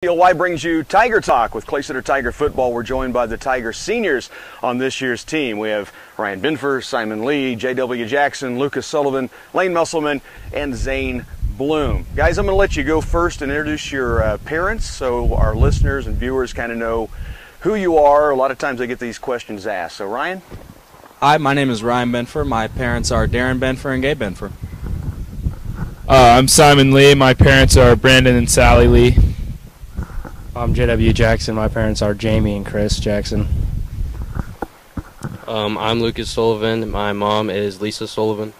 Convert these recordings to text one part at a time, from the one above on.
Y brings you Tiger Talk with Clay Center Tiger Football. We're joined by the Tiger seniors on this year's team. We have Ryan Benfer, Simon Lee, J.W. Jackson, Lucas Sullivan, Lane Musselman, and Zane Bloom. Guys, I'm going to let you go first and introduce your uh, parents so our listeners and viewers kind of know who you are. A lot of times they get these questions asked. So, Ryan? Hi, my name is Ryan Benfer. My parents are Darren Benfer and Gay Benfer. Uh, I'm Simon Lee. My parents are Brandon and Sally Lee. I'm J.W. Jackson. My parents are Jamie and Chris Jackson. Um, I'm Lucas Sullivan. My mom is Lisa Sullivan.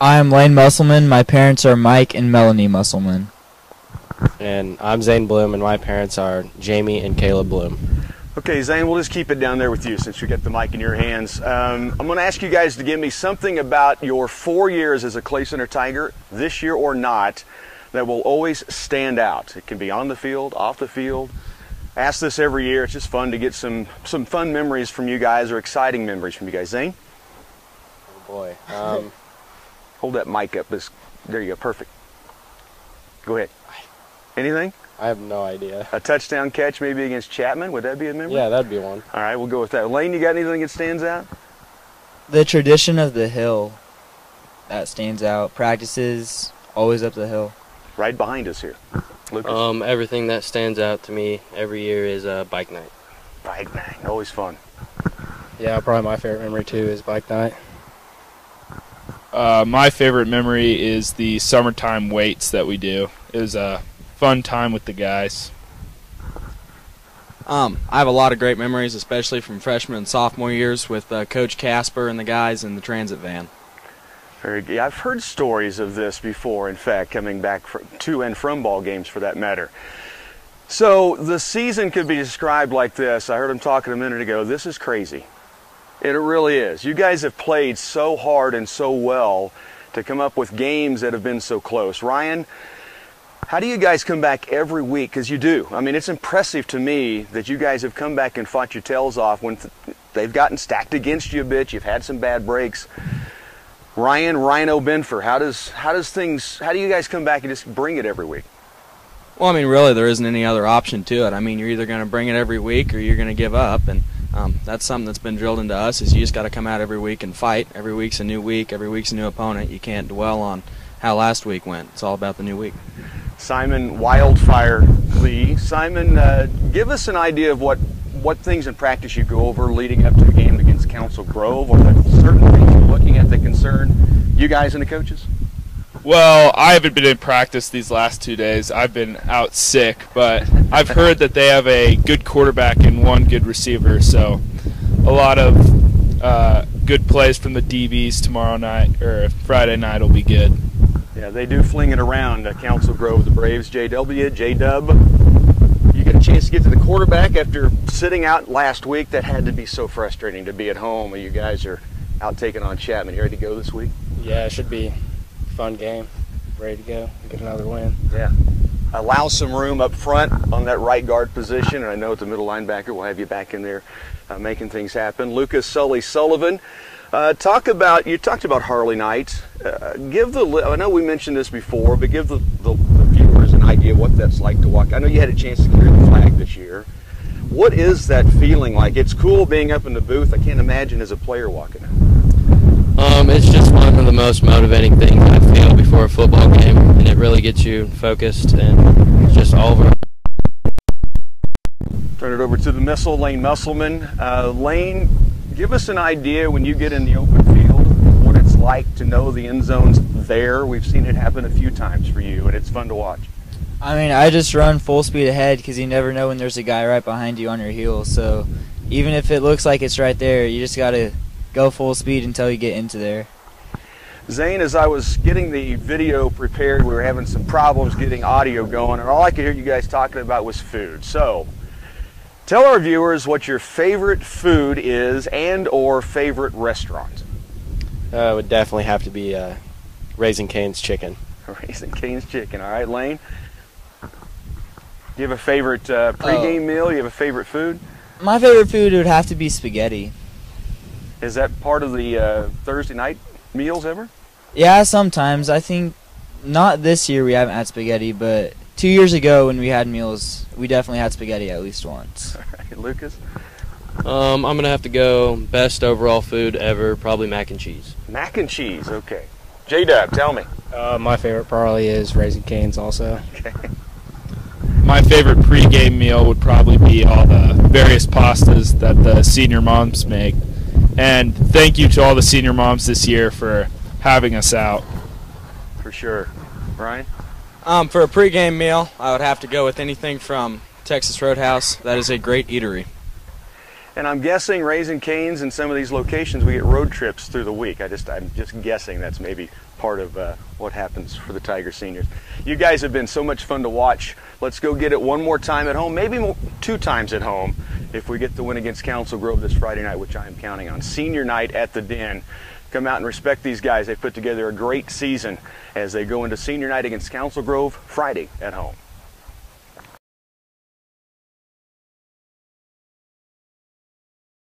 I'm Lane Musselman. My parents are Mike and Melanie Musselman. And I'm Zane Bloom, and my parents are Jamie and Caleb Bloom. Okay, Zane, we'll just keep it down there with you since you get the mic in your hands. Um, I'm going to ask you guys to give me something about your four years as a Clay Center Tiger, this year or not, that will always stand out. It can be on the field, off the field. Ask this every year. It's just fun to get some some fun memories from you guys or exciting memories from you guys. Zane? Oh boy. Um, Hold that mic up. This, there you go. Perfect. Go ahead. Anything? I have no idea. A touchdown catch maybe against Chapman? Would that be a memory? Yeah, that'd be one. All right, we'll go with that. Lane, you got anything that stands out? The tradition of the hill that stands out. Practices always up the hill. Right behind us here. Lucas. Um, everything that stands out to me every year is uh, bike night. Bike night, always fun. Yeah, probably my favorite memory too is bike night. Uh, my favorite memory is the summertime weights that we do. It was a fun time with the guys. Um, I have a lot of great memories, especially from freshman and sophomore years with uh, Coach Casper and the guys in the transit van. Very good. I've heard stories of this before, in fact, coming back to and from ball games for that matter. So the season could be described like this. I heard him talking a minute ago. This is crazy. It really is. You guys have played so hard and so well to come up with games that have been so close. Ryan, how do you guys come back every week? Because you do. I mean, it's impressive to me that you guys have come back and fought your tails off when th- they've gotten stacked against you a bit. You've had some bad breaks. Ryan, Rhino Benfer, how does how does things how do you guys come back and just bring it every week? Well, I mean, really, there isn't any other option to it. I mean, you're either going to bring it every week or you're going to give up, and um, that's something that's been drilled into us. Is you just got to come out every week and fight. Every week's a new week. Every week's a new opponent. You can't dwell on how last week went. It's all about the new week. Simon Wildfire Lee. Simon, uh, give us an idea of what what things in practice you go over leading up to the game against Council Grove, or the certain things you're looking at that concern you guys and the coaches. Well, I haven't been in practice these last two days. I've been out sick, but I've heard that they have a good quarterback and one good receiver, so a lot of uh, good plays from the DBs tomorrow night or Friday night will be good. Yeah, they do fling it around. Uh, Council Grove, the Braves, JW, J Dub. You get a chance to get to the quarterback after sitting out last week. That had to be so frustrating to be at home. You guys are out taking on Chapman. You ready to go this week? Yeah, it should be a fun game. Ready to go. Get another win. Yeah. Allow some room up front on that right guard position, and I know at the middle linebacker we'll have you back in there uh, making things happen. Lucas Sully Sullivan. Uh, talk about you talked about Harley Night. Uh, give the I know we mentioned this before, but give the, the, the, viewers an idea what that's like to walk. I know you had a chance to carry the flag this year. What is that feeling like? It's cool being up in the booth. I can't imagine as a player walking in. Um, it's just one of the most motivating things I feel before a football game, and it really gets you focused and it's just all over. Turn it over to the missile, Lane Musselman. Uh, Lane, give us an idea when you get in the open field what it's like to know the end zone's there. We've seen it happen a few times for you, and it's fun to watch. I mean, I just run full speed ahead because you never know when there's a guy right behind you on your heels. So even if it looks like it's right there, you just got to go full speed until you get into there. Zane, as I was getting the video prepared, we were having some problems getting audio going, and all I could hear you guys talking about was food. So, tell our viewers what your favorite food is and or favorite restaurant. Uh, it would definitely have to be uh, Raising Cane's chicken. Raising Cane's chicken. All right, Lane. Do you have a favorite uh, pregame oh. meal? You have a favorite food? My favorite food would have to be spaghetti. Is that part of the uh, Thursday night meals ever? Yeah, sometimes. I think not this year we haven't had spaghetti, but two years ago when we had meals, we definitely had spaghetti at least once. All right, Lucas? Um, I'm gonna have to go best overall food ever, probably mac and cheese. Mac and cheese, okay. J Dub, tell me. Uh, my favorite probably is Raising Cane's also. Okay. My favorite pregame meal would probably be all the various pastas that the senior moms make. And thank you to all the senior moms this year for having us out. For sure. Ryan? Um, for a pregame meal, I would have to go with anything from Texas Roadhouse. That is a great eatery. And I'm guessing Raising Canes in some of these locations we get road trips through the week. I just I'm just guessing that's maybe part of uh, what happens for the Tiger seniors. You guys have been so much fun to watch. Let's go get it one more time at home, maybe more, two times at home, if we get the win against Council Grove this Friday night, which I am counting on. Senior night at the Den. Come out and respect these guys. They've put together a great season as they go into senior night against Council Grove Friday at home.